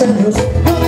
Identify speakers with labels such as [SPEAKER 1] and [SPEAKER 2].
[SPEAKER 1] Santos.